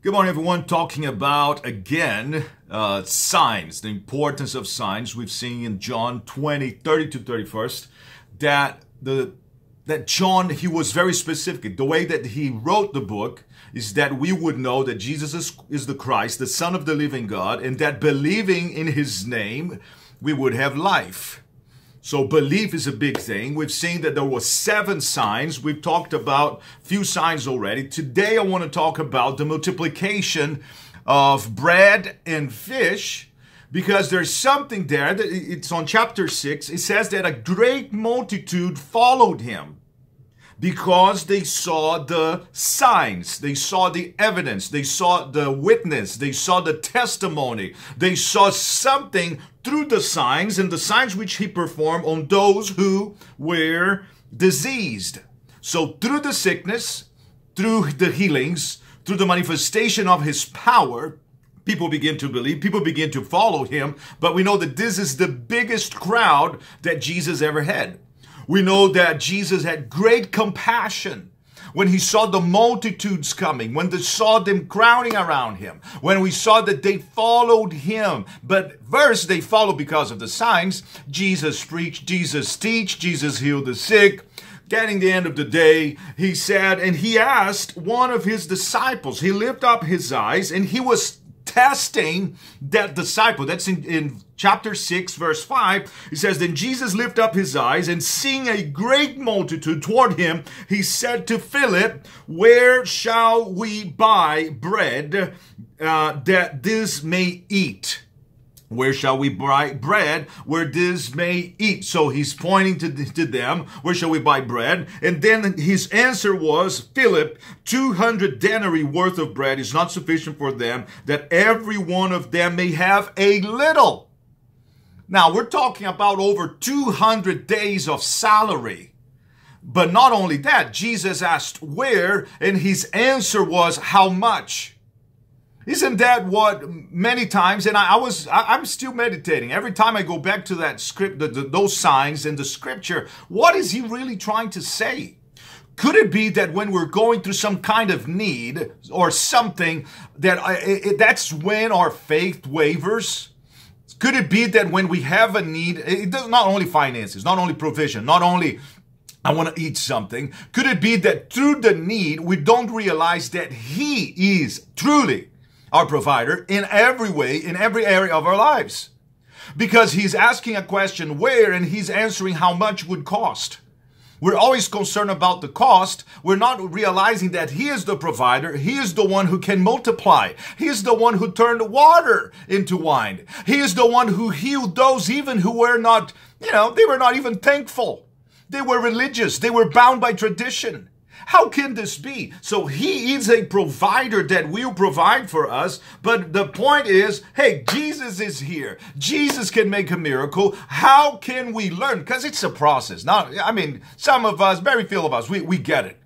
Good morning, everyone. Talking about again uh, signs, the importance of signs. We've seen in John 20, 30 to 31st that the that John he was very specific. The way that he wrote the book is that we would know that Jesus is, is the Christ, the Son of the living God, and that believing in his name, we would have life. So belief is a big thing. We've seen that there were seven signs. We've talked about a few signs already. Today I want to talk about the multiplication of bread and fish because there's something there that it's on chapter 6. It says that a great multitude followed him because they saw the signs, they saw the evidence, they saw the witness, they saw the testimony, they saw something through the signs and the signs which he performed on those who were diseased. So through the sickness, through the healings, through the manifestation of his power, people begin to believe, people begin to follow him. But we know that this is the biggest crowd that Jesus ever had. We know that Jesus had great compassion when he saw the multitudes coming, when they saw them crowding around him, when we saw that they followed him. But first, they followed because of the signs. Jesus preached, Jesus teach, Jesus healed the sick. Getting the end of the day, he said, and he asked one of his disciples, he lifted up his eyes and he was testing that disciple. That's in, in chapter 6, verse 5. It says, Then Jesus lifted up his eyes and seeing a great multitude toward him, he said to Philip, Where shall we buy bread uh, that this may eat? Where shall we buy bread where this may eat? So he's pointing to, to them, where shall we buy bread? And then his answer was, Philip, 200 denarii worth of bread is not sufficient for them, that every one of them may have a little. Now we're talking about over 200 days of salary. But not only that, Jesus asked where, and his answer was how much. Isn't that what many times, and I, I was, I, am still meditating. Every time I go back to that script, the, the, those signs in the scripture, what is he really trying to say? Could it be that when we're going through some kind of need or something, that I, it, that's when our faith wavers? Could it be that when we have a need, it does not only finances, not only provision, not only I want to eat something. Could it be that through the need, we don't realize that He is truly our provider, in every way, in every area of our lives. Because he's asking a question where and he's answering how much would cost. We're always concerned about the cost. We're not realizing that He is the provider. He is the one who can multiply. He is the one who turned water into wine. He is the one who healed those even who were not, you know, they were not even thankful. They were religious. They were bound by tradition. How can this be? So he is a provider that will provide for us. But the point is, hey, Jesus is here. Jesus can make a miracle. How can we learn? Because it's a process. Not, I mean, some of us, very few of us, we, we get it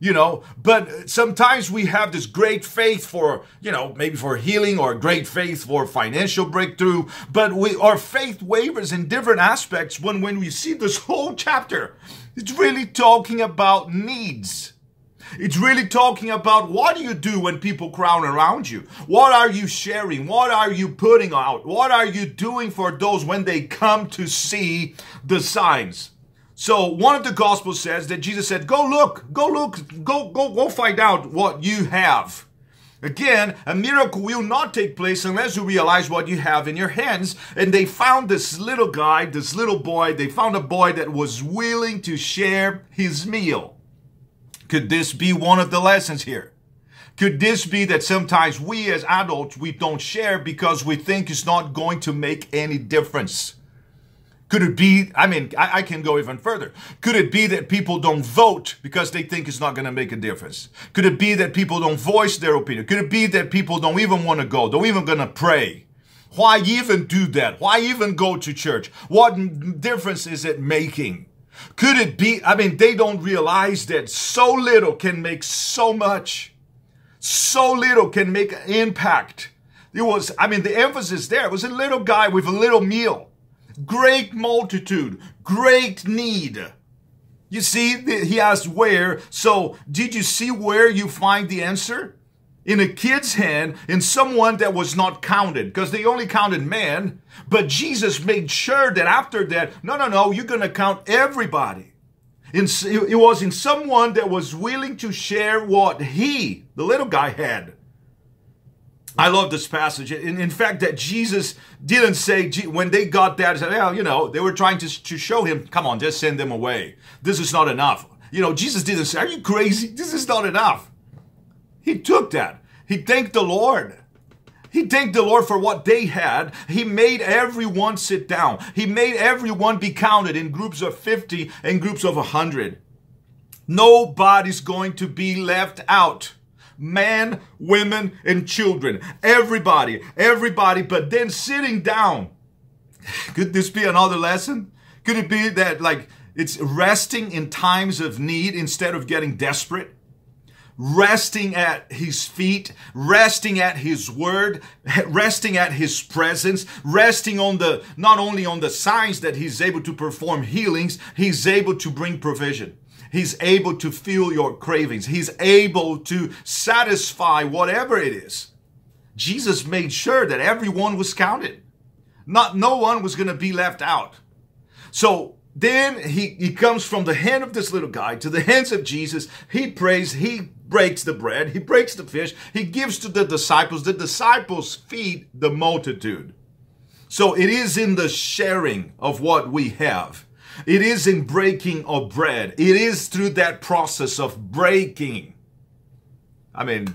you know but sometimes we have this great faith for you know maybe for healing or great faith for financial breakthrough but we our faith wavers in different aspects when when we see this whole chapter it's really talking about needs. It's really talking about what do you do when people crowd around you? What are you sharing? What are you putting out? What are you doing for those when they come to see the signs? So one of the gospels says that Jesus said, "Go look, go look, go go go find out what you have." Again, a miracle will not take place unless you realize what you have in your hands. And they found this little guy, this little boy, they found a boy that was willing to share his meal. Could this be one of the lessons here? Could this be that sometimes we as adults, we don't share because we think it's not going to make any difference? Could it be, I mean, I, I, can go even further. Could it be that people don't vote because they think it's not going to make a difference? Could it be that people don't voice their opinion? Could it be that people don't even want to go, don't even going to pray? Why even do that? Why even go to church? What difference is it making? Could it be, I mean, they don't realize that so little can make so much. So little can make an impact. It was, I mean, the emphasis there was a little guy with a little meal. Great multitude, great need. You see, he asked where. So, did you see where you find the answer? in a kid's hand in someone that was not counted because they only counted man. But Jesus made sure that after that, no, no, no, you're going to count everybody. In, it was in someone that was willing to share what he, the little guy, had. I love this passage. In, in fact, that Jesus didn't say, when they got that, said, well, you know, they were trying to, to show him, come on, just send them away. This is not enough. You know, Jesus didn't say, are you crazy? This is not enough. He took that. He thanked the Lord. He thanked the Lord for what they had. He made everyone sit down. He made everyone be counted in groups of 50 and groups of 100. Nobody's going to be left out. Man, women, and children. Everybody, everybody, but then sitting down. Could this be another lesson? Could it be that like it's resting in times of need instead of getting desperate? Resting at his feet, resting at his word, resting at his presence, resting on the, not only on the signs that he's able to perform healings, he's able to bring provision. He's able to fill your cravings. He's able to satisfy whatever it is. Jesus made sure that everyone was counted. Not, no one was going to be left out. So then he, he comes from the hand of this little guy to the hands of Jesus. He prays. He breaks the bread, he breaks the fish, he gives to the disciples. The disciples feed the multitude. So it is in the sharing of what we have. It is in breaking of bread. It is through that process of breaking. I mean,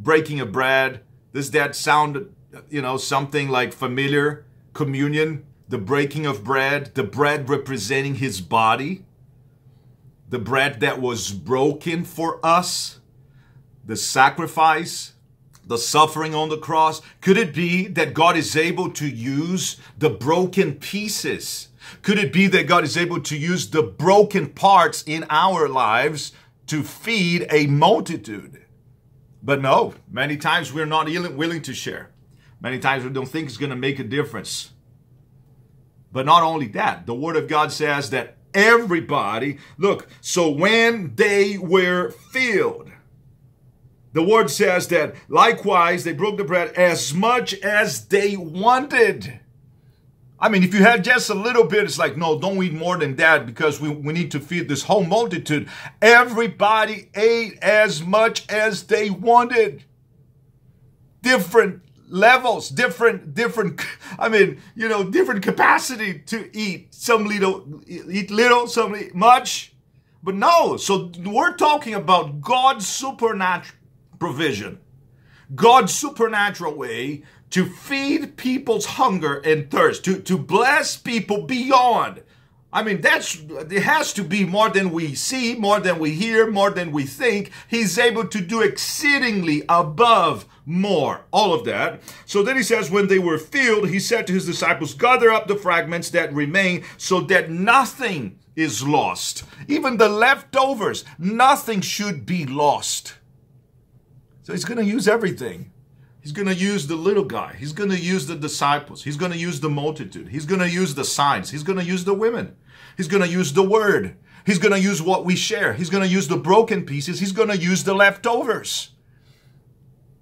breaking of bread. Does that sound, you know, something like familiar? Communion, the breaking of bread, the bread representing his body the bread that was broken for us, the sacrifice, the suffering on the cross? Could it be that God is able to use the broken pieces? Could it be that God is able to use the broken parts in our lives to feed a multitude? But no, many times we're not willing to share. Many times we don't think it's going to make a difference. But not only that, the Word of God says that everybody. Look, so when they were filled, the word says that likewise they broke the bread as much as they wanted. I mean, if you had just a little bit, it's like, no, don't eat more than that because we, we need to feed this whole multitude. Everybody ate as much as they wanted. Different levels, different, different, I mean, you know, different capacity to eat. Some little, eat little, some much. But no, so we're talking about God's supernatural provision, God's supernatural way to feed people's hunger and thirst, to, to bless people beyond. I mean, that's it has to be more than we see, more than we hear, more than we think. He's able to do exceedingly above more. All of that. So then he says, when they were filled, he said to his disciples, gather up the fragments that remain so that nothing is lost. Even the leftovers, nothing should be lost. So he's going to use everything. He's going to use the little guy. He's going to use the disciples. He's going to use the multitude. He's going to use the signs. He's going to use the women. He's going to use the word. He's going to use what we share. He's going to use the broken pieces. He's going to use the leftovers.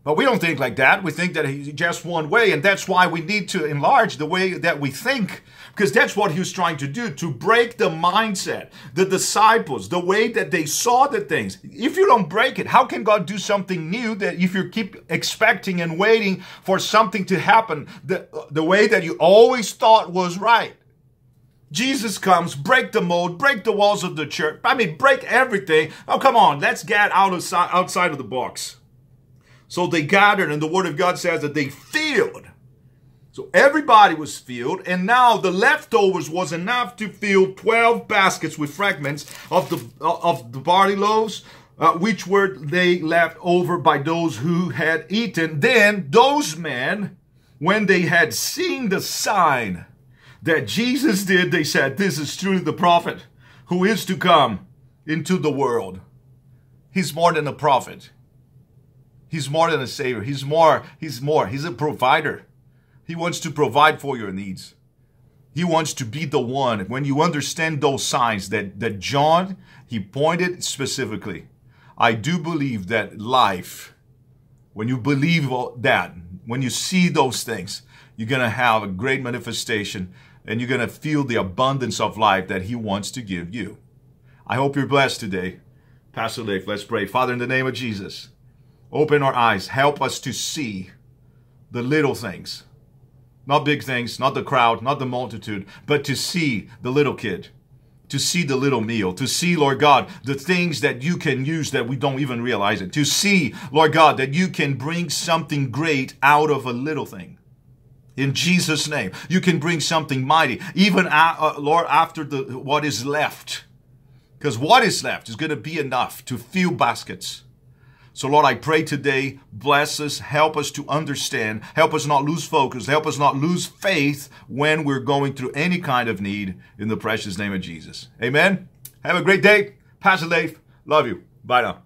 But we don't think like that. We think that he's just one way, and that's why we need to enlarge the way that we think. Because that's what he was trying to do, to break the mindset, the disciples, the way that they saw the things. If you don't break it, how can God do something new that if you keep expecting and waiting for something to happen the, the way that you always thought was right? Jesus comes, break the mold, break the walls of the church. I mean, break everything. Oh, come on, let's get out of, outside of the box. So they gathered, and the word of God says that they filled. So everybody was filled, and now the leftovers was enough to fill 12 baskets with fragments of the, of the barley loaves, uh, which were they left over by those who had eaten. Then those men, when they had seen the sign that Jesus did, they said, This is truly the prophet who is to come into the world. He's more than a prophet. He's more than a savior. He's more, he's more. He's a provider. He wants to provide for your needs. He wants to be the one. When you understand those signs that, that John, he pointed specifically, I do believe that life when you believe that, when you see those things, you're going to have a great manifestation and you're going to feel the abundance of life that He wants to give you. I hope you're blessed today. Pastor Leyff, let's pray. Father, in the name of Jesus, open our eyes. Help us to see the little things. Not big things, not the crowd, not the multitude, but to see the little kid to see the little meal, to see, Lord God, the things that you can use that we don't even realize it, to see, Lord God, that you can bring something great out of a little thing. In Jesus' name, you can bring something mighty, even, uh, Lord, after the what is left. Because what is left is going to be enough to fill baskets. So, Lord, I pray today, bless us, help us to understand, help us not lose focus, help us not lose faith when we're going through any kind of need in the precious name of Jesus. Amen. Have a great day. Pastor Leyff. Love you. Bye now.